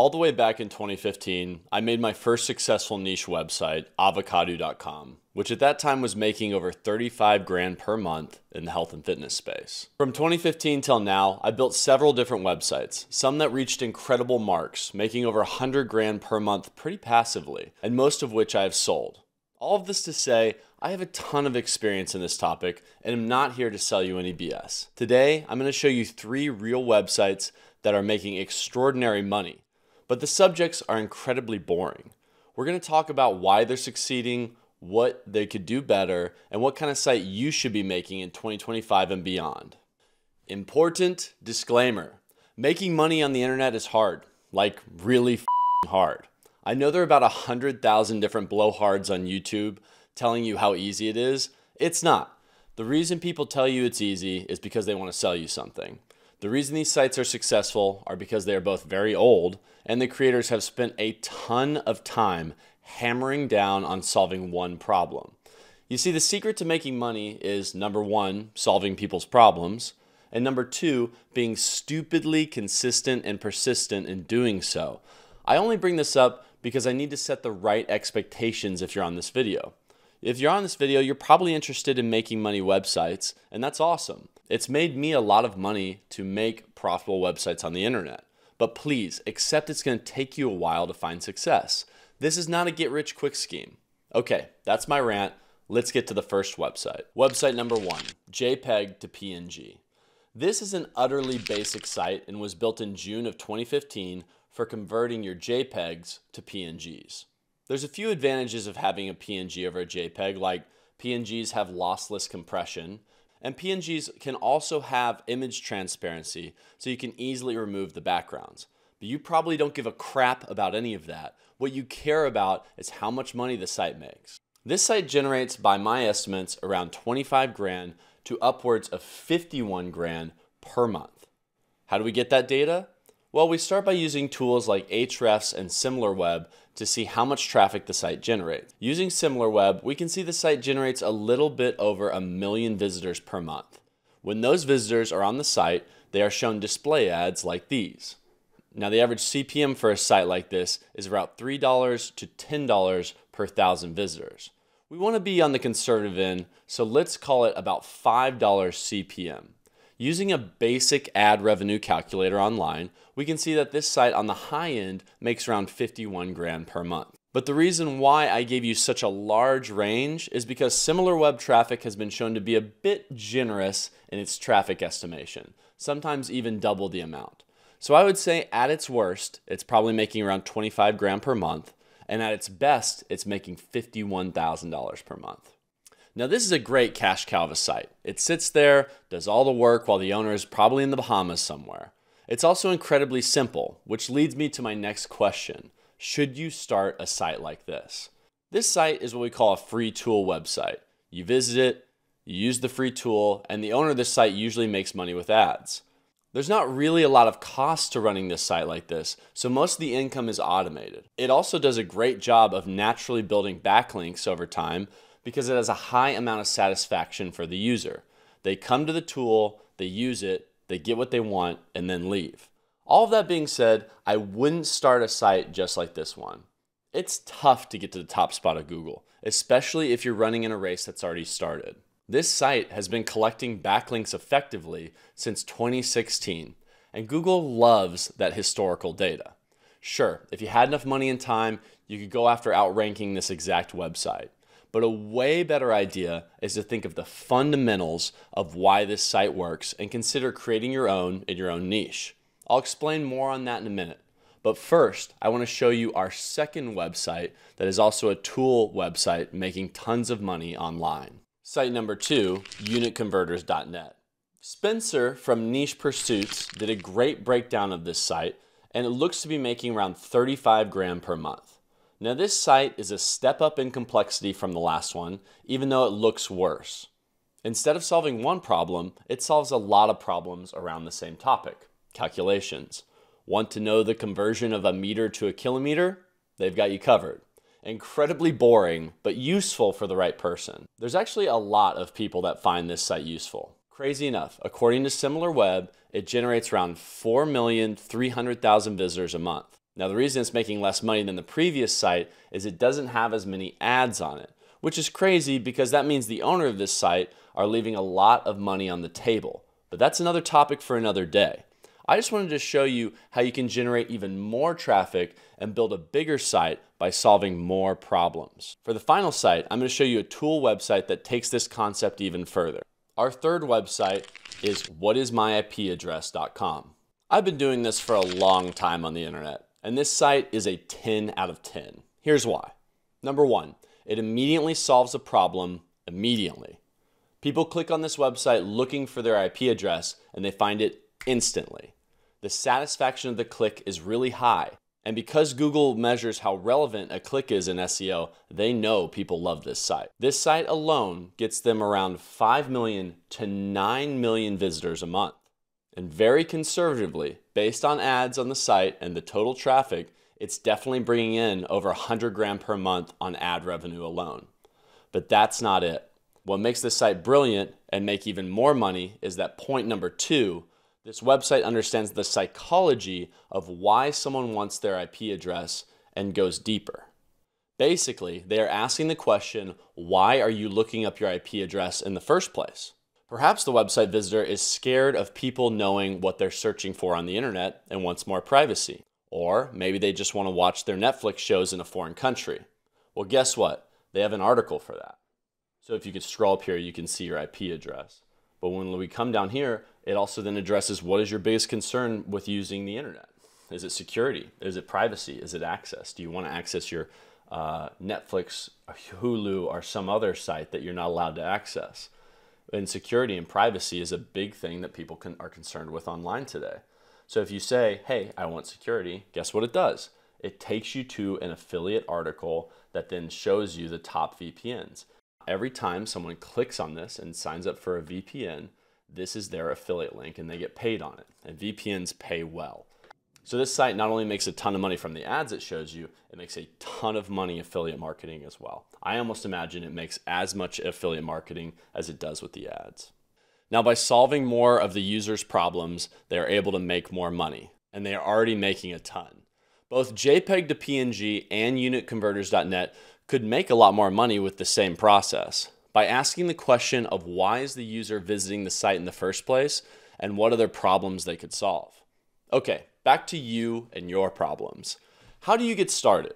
All the way back in 2015, I made my first successful niche website, avocado.com, which at that time was making over 35 grand per month in the health and fitness space. From 2015 till now, I built several different websites, some that reached incredible marks, making over 100 grand per month pretty passively, and most of which I have sold. All of this to say, I have a ton of experience in this topic and am not here to sell you any BS. Today, I'm going to show you three real websites that are making extraordinary money but the subjects are incredibly boring. We're going to talk about why they're succeeding, what they could do better, and what kind of site you should be making in 2025 and beyond. Important disclaimer making money on the internet is hard, like really hard. I know there are about 100,000 different blowhards on YouTube telling you how easy it is. It's not. The reason people tell you it's easy is because they want to sell you something. The reason these sites are successful are because they are both very old and the creators have spent a ton of time hammering down on solving one problem. You see, the secret to making money is number one, solving people's problems, and number two, being stupidly consistent and persistent in doing so. I only bring this up because I need to set the right expectations if you're on this video. If you're on this video, you're probably interested in making money websites, and that's awesome. It's made me a lot of money to make profitable websites on the internet. But please accept it's going to take you a while to find success. This is not a get rich quick scheme. Okay, that's my rant. Let's get to the first website. Website number one JPEG to PNG. This is an utterly basic site and was built in June of 2015 for converting your JPEGs to PNGs. There's a few advantages of having a PNG over a JPEG, like PNGs have lossless compression, and PNGs can also have image transparency, so you can easily remove the backgrounds. But you probably don't give a crap about any of that. What you care about is how much money the site makes. This site generates, by my estimates, around 25 grand to upwards of 51 grand per month. How do we get that data? Well, we start by using tools like Ahrefs and SimilarWeb to see how much traffic the site generates. Using SimilarWeb, we can see the site generates a little bit over a million visitors per month. When those visitors are on the site, they are shown display ads like these. Now, the average CPM for a site like this is about $3 to $10 per thousand visitors. We want to be on the conservative end, so let's call it about $5 CPM. Using a basic ad revenue calculator online, we can see that this site on the high end makes around 51 grand per month. But the reason why I gave you such a large range is because SimilarWeb traffic has been shown to be a bit generous in its traffic estimation, sometimes even double the amount. So I would say at its worst, it's probably making around 25 grand per month, and at its best, it's making $51,000 per month. Now, this is a great cash cow of a site. It sits there, does all the work while the owner is probably in the Bahamas somewhere. It's also incredibly simple, which leads me to my next question. Should you start a site like this? This site is what we call a free tool website. You visit it, you use the free tool, and the owner of this site usually makes money with ads. There's not really a lot of cost to running this site like this, so most of the income is automated. It also does a great job of naturally building backlinks over time because it has a high amount of satisfaction for the user. They come to the tool, they use it, they get what they want, and then leave. All of that being said, I wouldn't start a site just like this one. It's tough to get to the top spot of Google, especially if you're running in a race that's already started. This site has been collecting backlinks effectively since 2016, and Google loves that historical data. Sure, if you had enough money and time, you could go after outranking this exact website. But a way better idea is to think of the fundamentals of why this site works and consider creating your own in your own niche. I'll explain more on that in a minute. But first, I want to show you our second website that is also a tool website making tons of money online. Site number two, unitconverters.net. Spencer from Niche Pursuits did a great breakdown of this site, and it looks to be making around 35 grand per month. Now this site is a step up in complexity from the last one, even though it looks worse. Instead of solving one problem, it solves a lot of problems around the same topic, calculations. Want to know the conversion of a meter to a kilometer? They've got you covered. Incredibly boring, but useful for the right person. There's actually a lot of people that find this site useful. Crazy enough, according to SimilarWeb, it generates around 4,300,000 visitors a month. Now, the reason it's making less money than the previous site is it doesn't have as many ads on it, which is crazy because that means the owner of this site are leaving a lot of money on the table. But that's another topic for another day. I just wanted to show you how you can generate even more traffic and build a bigger site by solving more problems. For the final site, I'm going to show you a tool website that takes this concept even further. Our third website is whatismyipaddress.com. I've been doing this for a long time on the internet, and this site is a 10 out of 10. Here's why. Number one, it immediately solves a problem immediately. People click on this website looking for their IP address and they find it instantly. The satisfaction of the click is really high. And because Google measures how relevant a click is in SEO, they know people love this site. This site alone gets them around 5 million to 9 million visitors a month. And very conservatively, based on ads on the site and the total traffic, it's definitely bringing in over 100 grand per month on ad revenue alone. But that's not it. What makes this site brilliant and make even more money is that point number two this website understands the psychology of why someone wants their IP address and goes deeper. Basically, they are asking the question why are you looking up your IP address in the first place? Perhaps the website visitor is scared of people knowing what they're searching for on the internet and wants more privacy. Or maybe they just want to watch their Netflix shows in a foreign country. Well, guess what? They have an article for that. So if you could scroll up here, you can see your IP address. But when we come down here, it also then addresses what is your biggest concern with using the internet? Is it security? Is it privacy? Is it access? Do you want to access your uh, Netflix, Hulu, or some other site that you're not allowed to access? And security and privacy is a big thing that people can, are concerned with online today. So if you say, hey, I want security, guess what it does? It takes you to an affiliate article that then shows you the top VPNs. Every time someone clicks on this and signs up for a VPN, this is their affiliate link and they get paid on it. And VPNs pay well. So this site not only makes a ton of money from the ads it shows you, it makes a ton of money affiliate marketing as well. I almost imagine it makes as much affiliate marketing as it does with the ads. Now, by solving more of the user's problems, they are able to make more money, and they are already making a ton. Both JPEG to PNG and unitconverters.net could make a lot more money with the same process by asking the question of why is the user visiting the site in the first place and what other problems they could solve. Okay, back to you and your problems. How do you get started?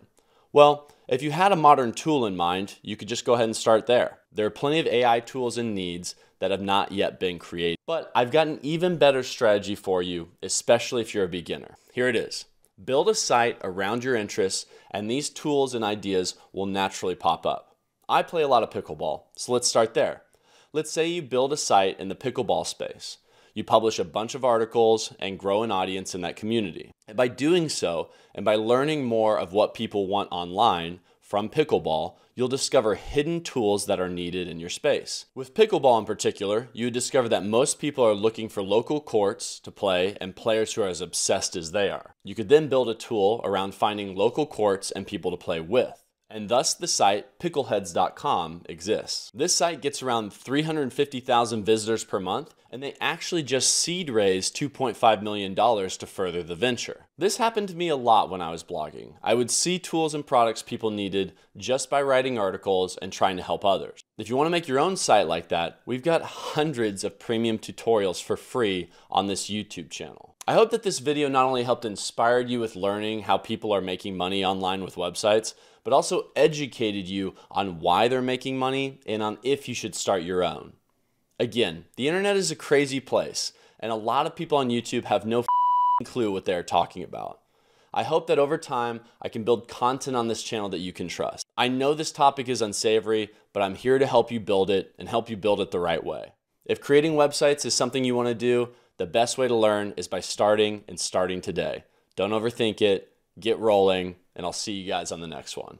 Well, if you had a modern tool in mind, you could just go ahead and start there. There are plenty of AI tools and needs that have not yet been created. But I've got an even better strategy for you, especially if you're a beginner. Here it is. Build a site around your interests, and these tools and ideas will naturally pop up. I play a lot of pickleball, so let's start there. Let's say you build a site in the pickleball space. You publish a bunch of articles and grow an audience in that community. And by doing so, and by learning more of what people want online from pickleball, you'll discover hidden tools that are needed in your space. With pickleball in particular, you discover that most people are looking for local courts to play and players who are as obsessed as they are. You could then build a tool around finding local courts and people to play with and thus the site pickleheads.com exists. This site gets around 350,000 visitors per month, and they actually just seed raised $2.5 million to further the venture. This happened to me a lot when I was blogging. I would see tools and products people needed just by writing articles and trying to help others. If you want to make your own site like that, we've got hundreds of premium tutorials for free on this YouTube channel. I hope that this video not only helped inspire you with learning how people are making money online with websites, but also educated you on why they're making money and on if you should start your own. Again, the internet is a crazy place, and a lot of people on YouTube have no clue what they're talking about. I hope that over time I can build content on this channel that you can trust. I know this topic is unsavory, but I'm here to help you build it and help you build it the right way. If creating websites is something you want to do, the best way to learn is by starting and starting today. Don't overthink it, get rolling, and I'll see you guys on the next one.